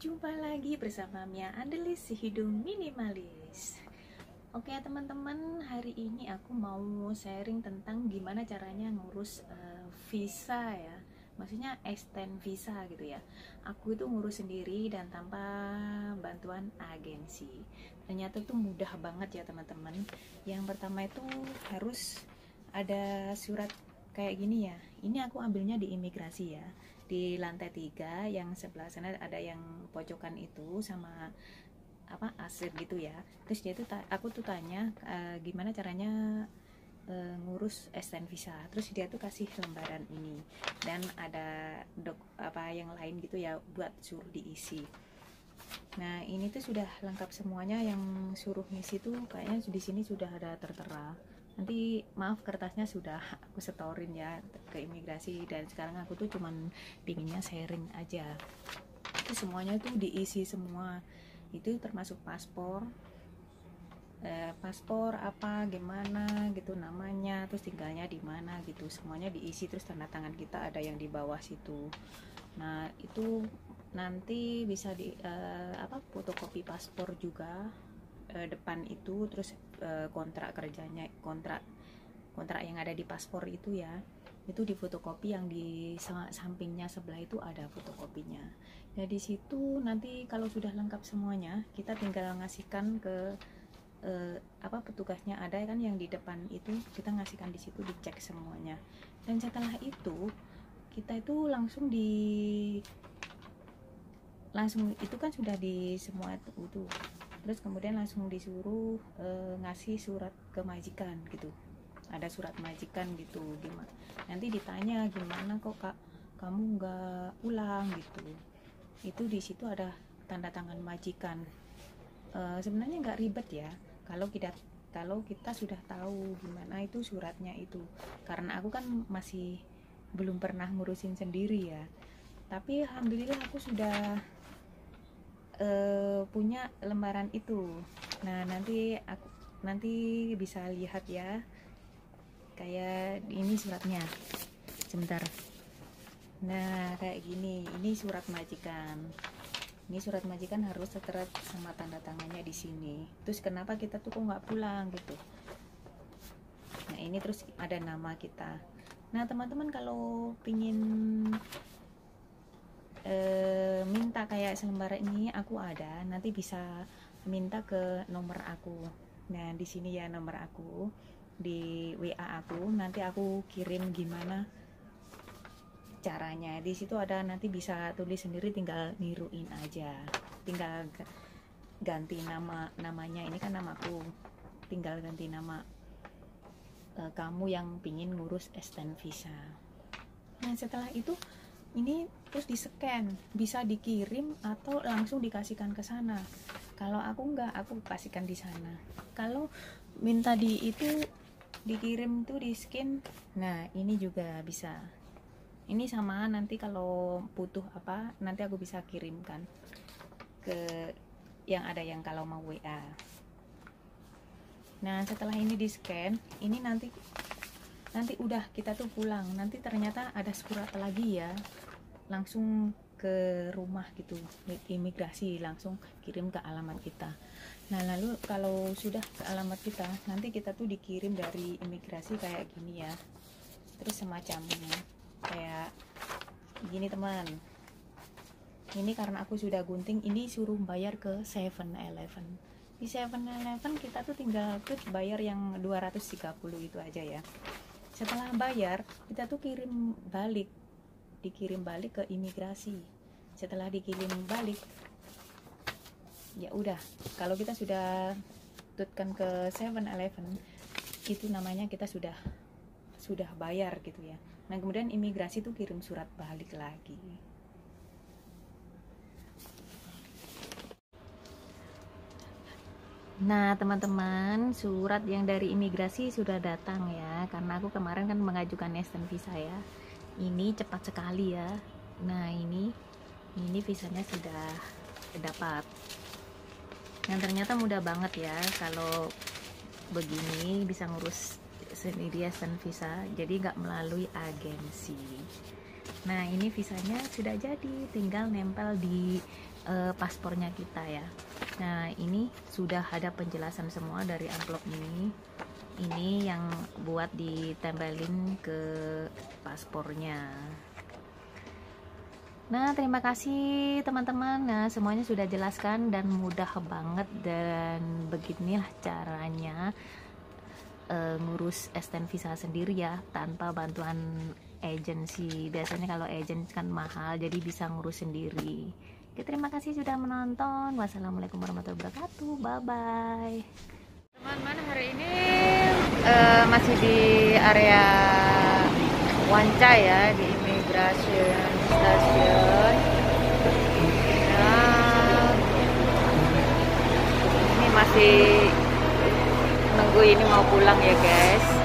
wabarakatuh Jumpa lagi bersama Mia Andelis si hidung minimalis. Oke teman-teman hari ini aku mau sharing tentang gimana caranya ngurus uh, visa ya. Maksudnya extend visa gitu ya. Aku itu ngurus sendiri dan tanpa bantuan agensi. Ternyata itu mudah banget ya teman-teman. Yang pertama itu harus ada surat kayak gini ya. Ini aku ambilnya di imigrasi ya di lantai tiga yang sebelah sana ada yang pojokan itu sama apa asir gitu ya. Terus dia tuh aku tuh tanya e, gimana caranya e, ngurus extend visa. Terus dia tuh kasih lembaran ini. Dan ada dok apa yang lain gitu ya buat suruh diisi. Nah ini tuh sudah lengkap semuanya yang suruh ngisi tuh kayaknya di sini sudah ada tertera nanti maaf kertasnya sudah aku setorin ya ke imigrasi. Dan sekarang aku tuh cuman pinginnya sharing aja. Itu semuanya tuh diisi semua. Itu termasuk paspor. Eh, paspor apa gimana gitu namanya terus tinggalnya di mana gitu. Semuanya diisi terus tanda tangan kita ada yang di bawah situ. Nah itu nanti bisa di eh, apa fotokopi paspor juga uh, depan itu. Terus uh, kontrak kerjanya kontrak kontrak yang ada di paspor itu ya itu di fotokopi yang di sampingnya sebelah itu ada fotokopinya. Nah di situ nanti kalau sudah lengkap semuanya kita tinggal ngasihkan ke uh, apa petugasnya ada kan yang di depan itu kita ngasihkan di situ dicek semuanya. Dan setelah itu kita itu langsung di langsung itu kan sudah di semua itu, itu terus kemudian langsung disuruh e, ngasih surat ke majikan gitu. Ada surat majikan gitu gimana nanti ditanya gimana kok kak? Kamu nggak ulang? gitu. Itu di situ ada tanda tangan majikan. E, sebenarnya nggak ribet ya kalau kita kalau kita sudah tahu gimana itu suratnya itu. Karena aku kan masih belum pernah ngurusin sendiri ya. Tapi alhamdulillah aku sudah uh, punya lembaran itu. Nah nanti aku nanti bisa lihat ya. Kayak ini suratnya. Sebentar. Nah kayak gini. Ini surat majikan. Ini surat majikan harus tertera sama tanda tangannya di sini. Terus kenapa kita tuh kok nggak pulang gitu? Nah ini terus ada nama kita. Nah teman-teman kalau pingin e, minta kayak selembar ini aku ada nanti bisa minta ke nomor aku. Nah di sini ya nomor aku di WA aku. Nanti aku kirim gimana caranya. Di situ ada nanti bisa tulis sendiri tinggal niruin aja. Tinggal ganti nama namanya. Ini kan namaku. Tinggal ganti nama e, kamu yang pingin ngurus extend visa. Nah setelah itu ini terus di scan bisa dikirim atau langsung dikasihkan ke sana. Kalau aku enggak aku kasihkan di sana. Kalau minta di itu dikirim tuh di scan nah ini juga bisa. Ini sama nanti kalau butuh apa nanti aku bisa kirimkan ke yang ada yang kalau mau WA nah setelah ini di scan ini nanti nanti udah kita tuh pulang. Nanti ternyata ada surat lagi ya? Langsung ke rumah gitu imigrasi langsung kirim ke alamat kita. Nah lalu kalau sudah ke alamat kita nanti kita tuh dikirim dari imigrasi kayak gini ya. Terus semacamnya kayak gini teman. Ini karena aku sudah gunting ini suruh bayar ke 7-Eleven di 7-Eleven kita tuh tinggal klik bayar yang 230 itu aja ya setelah bayar kita tuh kirim balik. Dikirim balik ke imigrasi. Setelah dikirim balik ya udah. Kalau kita sudah tutkan ke 7-Eleven itu namanya kita sudah sudah bayar gitu ya. Nah kemudian imigrasi tuh kirim surat balik lagi Nah, teman-teman, surat yang dari imigrasi sudah datang ya, karena aku kemarin kan mengajukan extend visa ya. Ini cepat sekali ya. Nah, ini ini visanya sudah dapat. Yang ternyata mudah banget ya kalau begini bisa ngurus sendiri extend visa, jadi nggak melalui agensi. Nah, ini visanya sudah jadi, tinggal nempel di uh, paspornya kita ya nah ini sudah ada penjelasan semua dari amplop ini ini yang buat ditempelin ke paspornya Nah, terima kasih teman-teman. Nah, semuanya sudah jelaskan dan mudah banget dan beginilah caranya uh, ngurus extend visa sendiri ya tanpa bantuan agensi. Biasanya kalau agent kan mahal, jadi bisa ngurus sendiri. Oke, terima kasih sudah menonton. Wassalamualaikum warahmatullahi wabarakatuh. Bye bye. Teman-teman, hari ini uh, masih di area Wanca ya di imigrasi stasiun nah ini masih ini mau pulang ya guys